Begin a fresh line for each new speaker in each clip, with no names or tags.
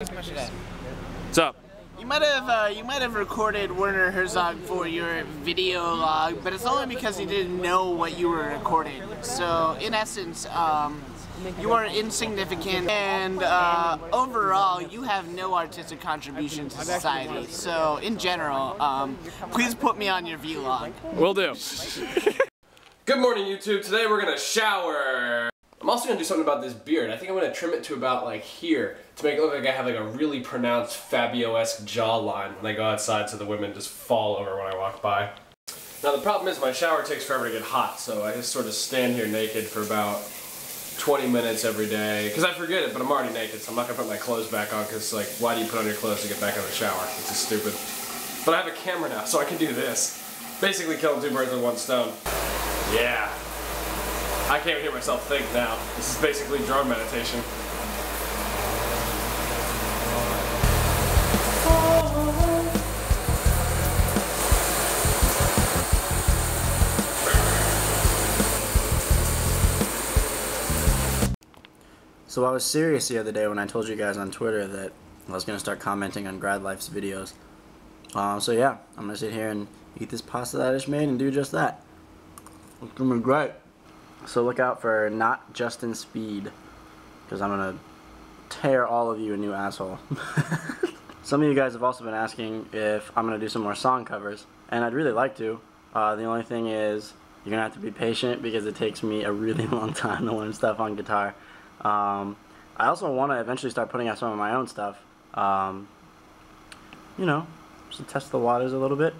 What's up?
You might have uh, you might have recorded Werner Herzog for your video log, but it's only because he didn't know what you were recording. So in essence, um, you are insignificant, and uh, overall, you have no artistic contribution to society. So in general, um, please put me on your vlog.
Will do. Good morning, YouTube. Today we're gonna shower. I'm also gonna do something about this beard. I think I'm gonna trim it to about like here to make it look like I have like a really pronounced Fabio-esque jawline when I go outside so the women just fall over when I walk by. Now the problem is my shower takes forever to get hot, so I just sort of stand here naked for about 20 minutes every day. Because I forget it, but I'm already naked, so I'm not gonna put my clothes back on because like, why do you put on your clothes to get back in the shower? It's just stupid. But I have a camera now, so I can do this. Basically killing two birds with one stone. Yeah. I can't even hear myself think now. This is basically drone meditation.
So I was serious the other day when I told you guys on Twitter that I was gonna start commenting on Grad Life's videos. Um, so yeah, I'm gonna sit here and eat this pasta that I just made and do just that. It's gonna be great. So look out for not Justin Speed, because I'm gonna tear all of you a new asshole. some of you guys have also been asking if I'm gonna do some more song covers, and I'd really like to. Uh, the only thing is you're gonna have to be patient because it takes me a really long time to learn stuff on guitar. Um, I also want to eventually start putting out some of my own stuff. Um, you know, just to test the waters a little bit.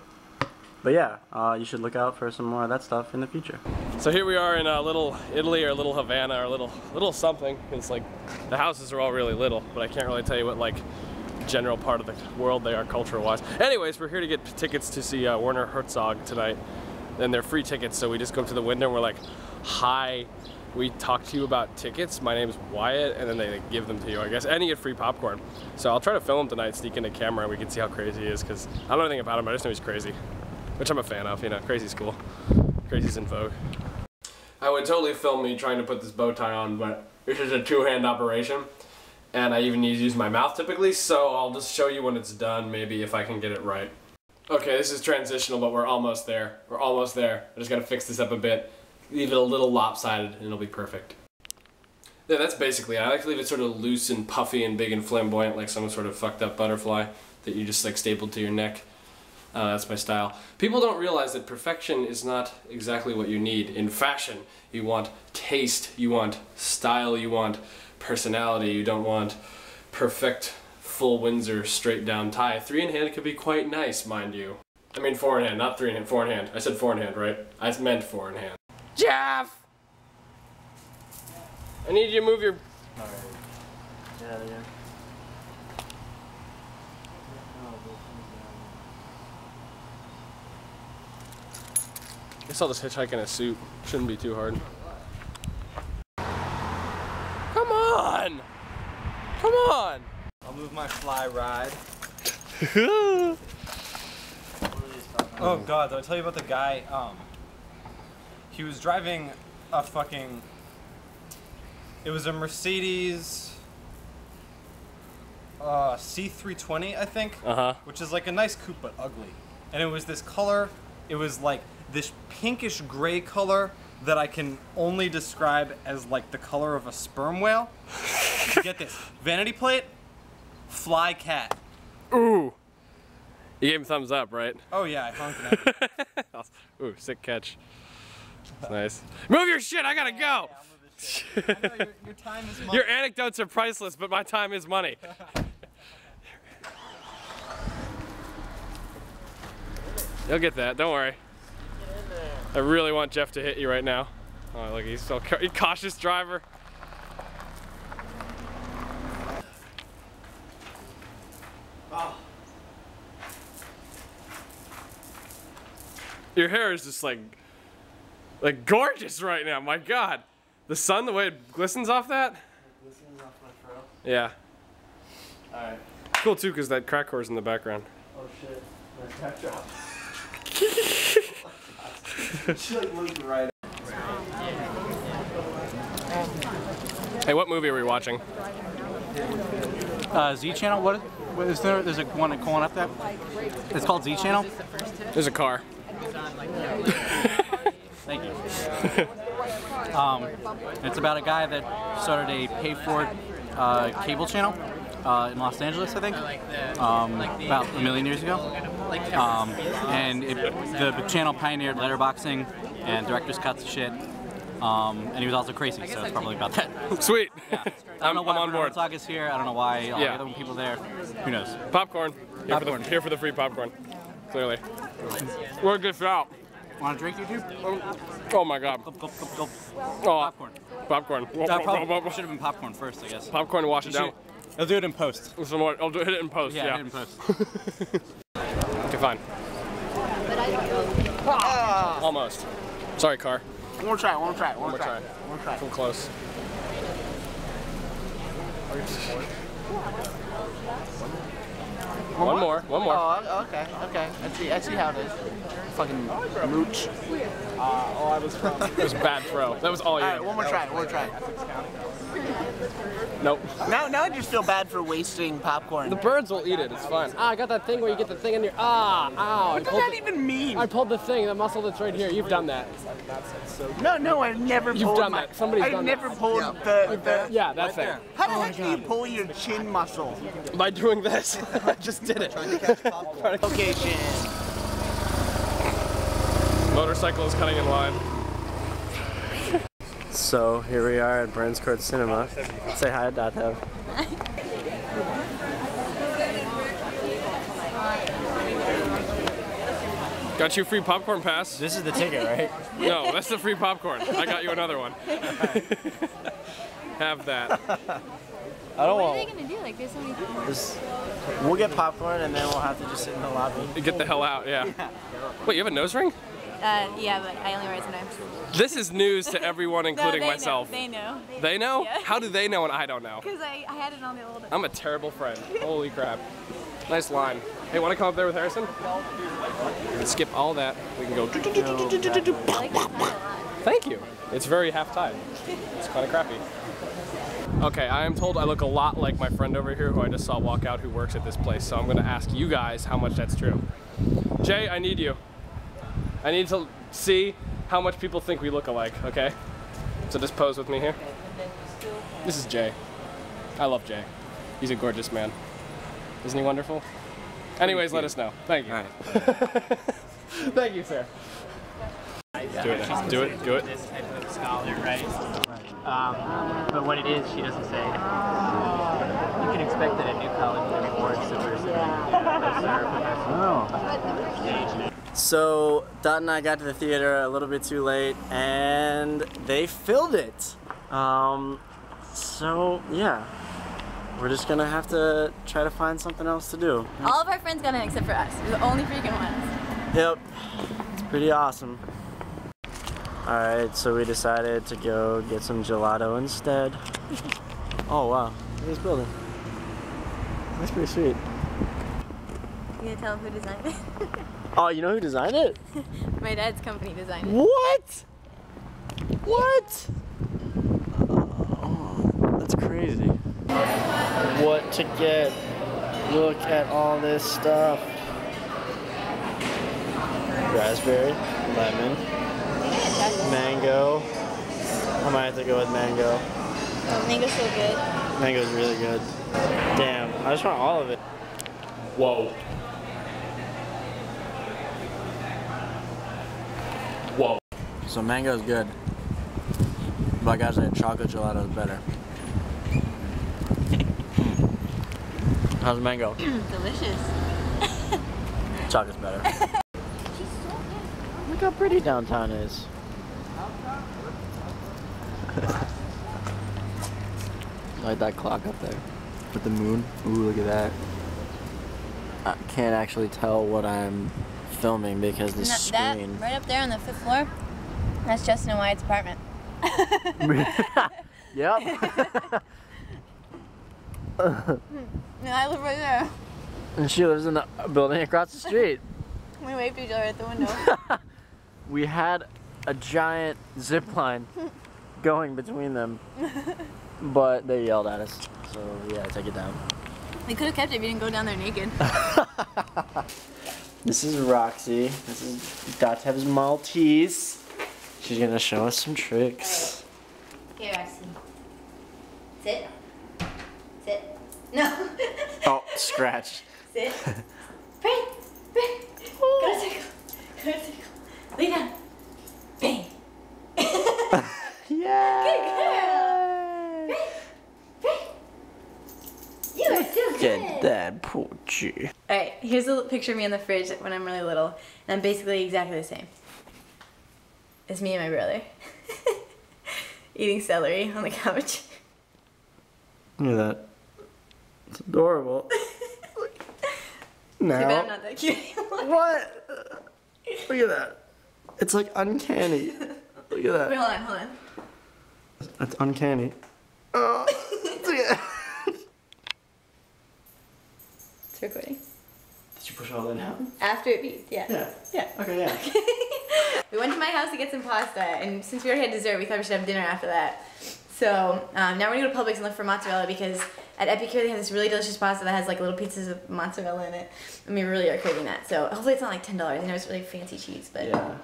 But yeah, uh, you should look out for some more of that stuff in the future.
So here we are in a little Italy or a little Havana or a little little something. It's like the houses are all really little, but I can't really tell you what like general part of the world they are culture wise. Anyways, we're here to get tickets to see uh, Werner Herzog tonight. And they're free tickets, so we just go up to the window and we're like, hi, we talk to you about tickets. My name is Wyatt, and then they give them to you, I guess. And you get free popcorn. So I'll try to film tonight, sneak in a camera, and we can see how crazy he is, because I don't know anything about him, I just know he's crazy. Which I'm a fan of, you know, crazy's cool. Crazy's in vogue. I would totally film me trying to put this bow tie on, but this is a two-hand operation. And I even need to use my mouth typically, so I'll just show you when it's done, maybe if I can get it right. Okay, this is transitional, but we're almost there. We're almost there. I just gotta fix this up a bit. Leave it a little lopsided, and it'll be perfect. Yeah, that's basically it. I like to leave it sort of loose and puffy and big and flamboyant, like some sort of fucked up butterfly that you just like stapled to your neck. Uh, that's my style. People don't realize that perfection is not exactly what you need. In fashion, you want taste, you want style, you want personality, you don't want perfect full Windsor straight down tie. Three in hand could be quite nice, mind you. I mean four in hand, not three in hand, four in hand. I said four in hand, right? I meant four in hand. Jeff! I need you to move your...
Get out of
I I'll just hitchhike in a suit. Shouldn't be too hard. Come on! Come on!
I'll move my fly ride. Oh god, did I tell you about the guy? Um, he was driving a fucking. It was a Mercedes. Uh, C320, I think.
Uh-huh.
Which is like a nice coupe but ugly. And it was this color. It was like this pinkish gray color that I can only describe as like the color of a sperm whale. Get this. Vanity plate. Fly cat.
Ooh! You gave him thumbs up, right?
Oh yeah, I honked him.
Ooh, sick catch. That's nice. Move your shit, I gotta go!
I know, your, your time is money.
Your anecdotes are priceless, but my time is money. You'll get that, don't worry. I really want Jeff to hit you right now. Oh, look, he's so ca cautious driver. Your hair is just like, like gorgeous right now. My God, the sun, the way it glistens off that. Yeah.
Alright.
Cool too, cause that crack core's in the background.
Oh shit. My backdrop. She like looked right
Hey, what movie are we watching?
uh, Z channel. What, what is there? There's a one calling up that. It's called Z channel.
There's a car.
Thank you. um, it's about a guy that started a pay for it uh, cable channel uh, in Los Angeles, I think, um, about a million years ago. Um, and it, the, channel pioneered letterboxing and director's cuts and shit. Um, and he was also crazy, so it's probably about that.
Sweet.
I don't know why
I'm on board.
Talk is here. I don't know why all
Yeah.
the other people there. Who knows?
Popcorn. Here,
Popcorn.
For the, here for the free popcorn. Clearly. We're a good shout.
Want to drink, YouTube?
Oh my god.
Gulp, gulp, gulp.
Oh,
Popcorn.
popcorn.
Probably should have been popcorn first, I guess.
Popcorn, to wash it down.
I'll do it in post.
with Some more. I'll do hit it in post.
Yeah,
Yeah.
hit in post.
Okay, fine. Ah. Almost. Sorry, car.
One more try, one more try, one
One
more
more
try.
try.
One more try.
Come close. One more. One more.
Oh, okay, okay. I see, I see how it is. Fucking mooch.
Uh, oh, it was a bad throw. That was all you.
All right, one more try, one more try.
Nope.
Now, now I just feel bad for wasting popcorn.
The birds will eat it. It's fine. Ah, I got that thing where you get the thing in your ah, ow. I
What does that
the-
even mean?
I pulled the thing, the muscle that's right here. You've done that.
No, no, I've never
You've
pulled
done
my,
that. Somebody's
I've
done
never
that.
pulled the, the,
Yeah, that thing.
how the heck do you pull your chin muscle?
By doing this, I just did it.
Okay, Shannon.
Motorcycle is cutting in line.
So here we are at Burns Court Cinema. Say hi, to Datev.
Got you a free popcorn pass.
This is the ticket, right?
No, that's the free popcorn. I got you another one. Have that.
I don't
What are they gonna do? Like, there's so many people.
Just, we'll get popcorn and then we'll have to just sit in the lobby.
Get the hell out, yeah. Wait, you have a nose ring?
Uh, yeah, but I only wear it sometimes.
This is news to everyone, including
no, they
myself.
Know. They know.
They know?
Yeah.
How do they know and I don't know?
Because I, I had it on the old.
I'm a terrible friend. Holy crap. Nice line. Hey, want to come up there with Harrison? Skip all that. We can go.
I like that a lot.
Thank you. It's very half tide. It's kind of crappy. Okay, I am told I look a lot like my friend over here who I just saw walk out who works at this place, so I'm going to ask you guys how much that's true. Jay, I need you. I need to see how much people think we look alike, okay? So just pose with me here. This is Jay. I love Jay. He's a gorgeous man. Isn't he wonderful? Anyways, let us know. Thank you. Thank you, sir. Do it. now. Do it. Do it.
this type of scholar, right? Um, but what it is, she doesn't say. You can expect that at New College every board subversive.
So Dot and I got to the theater a little bit too late, and they filled it. Um, so yeah, we're just gonna have to try to find something else to do.
All of our friends got in except for us. We're the only freaking ones.
Yep, it's pretty awesome. All right, so we decided to go get some gelato instead. oh wow, look at this building. That's pretty sweet.
You gonna tell them who designed it?
Oh, you know who designed it?
My dad's company designed it.
What? What? Oh, that's crazy. What to get? Look at all this stuff. Raspberry, lemon, mango. I might have to go with mango.
Oh, mango's so good.
Mango's really good. Damn, I just want all of it.
Whoa. Whoa.
mango is good. But I gotta say, chocolate gelato is better. Hmm. How's mango?
Delicious.
Chocolate's better. Look how pretty downtown is. like that clock up there with the moon. Ooh, look at that. I can't actually tell what I'm filming because the
And that,
screen.
right up there on the fifth floor, that's Justin and Wyatt's apartment.
yep.
And I live right there.
and she lives in the building across the street.
We waved each other at the window.
we had a giant zip line going between them, but they yelled at us. So we had to take it down.
We could have kept it if you didn't go down there naked.
This is Roxy. This is Datev's Maltese. She's gonna show us some tricks.
Here, I see. Sit. Sit. No.
Oh, scratch.
Sit. Right. Right. Go to circle. Go to circle. Lay down. Bang.
Yeah.
Good girl. Right. Right. You are so good.
at that poochie.
Alright, here's a picture of me in the fridge when I'm really little. And I'm basically exactly the same. It's me and my brother. Eating celery on the couch.
Look at that. It's adorable.
Too bad I'm
now,
not that cute anymore.
what? Look at that. It's like uncanny. Look at that.
Wait, hold on, hold on.
That's uncanny. Oh, look at that.
It's recording.
Did you push all that out?
After it beats, yeah.
Yeah.
Yeah.
Okay, yeah.
We went to my house to get some pasta, and since we already had dessert, we thought we should have dinner after that. So um, now we're gonna go to Publix and look for mozzarella because at Epicure they have this really delicious pasta that has like little pieces of mozzarella in it, and we really are craving that. So hopefully it's not like ten dollars. I know it's really fancy cheese, but
Yeah.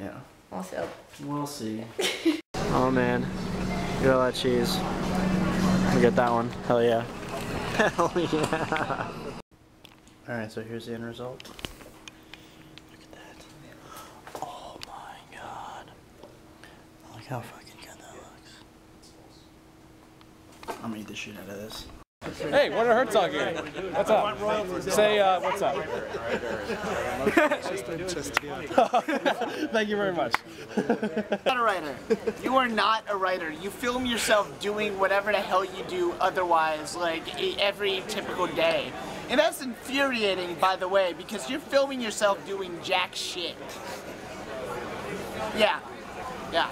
Yeah.
also
We'll see. oh man. Look at all that cheese. Look at that one. Hell yeah. Hell yeah. Alright, so here's the end result. Look at that. Oh my god. Look how fucking good that looks. I'm gonna eat the shit out of this.
Hey, Werner Herzog here. What's up? Say, uh, what's up? Thank you very much.
not a writer. You are not a writer. You film yourself doing whatever the hell you do otherwise, like e- every typical day. And that's infuriating, by the way, because you're filming yourself doing jack shit. Yeah. Yeah.